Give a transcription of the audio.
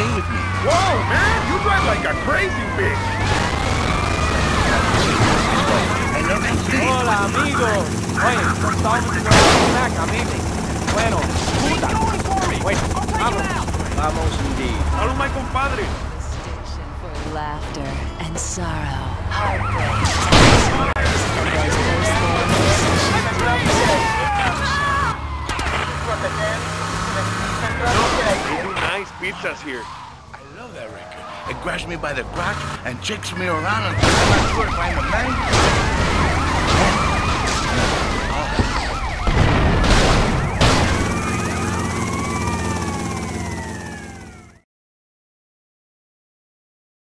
stay with me. Whoa, man! You drive like a crazy bitch! Hola, amigo. Oye, estamos en el amigo. Bueno, puta. Wait, vamos. Vamos indeed. Salud, my compadre. Station for laughter and sorrow. Heartbreak. Pizzas here. I love that record. It grabs me by the crotch and checks me around until sure if I'm a man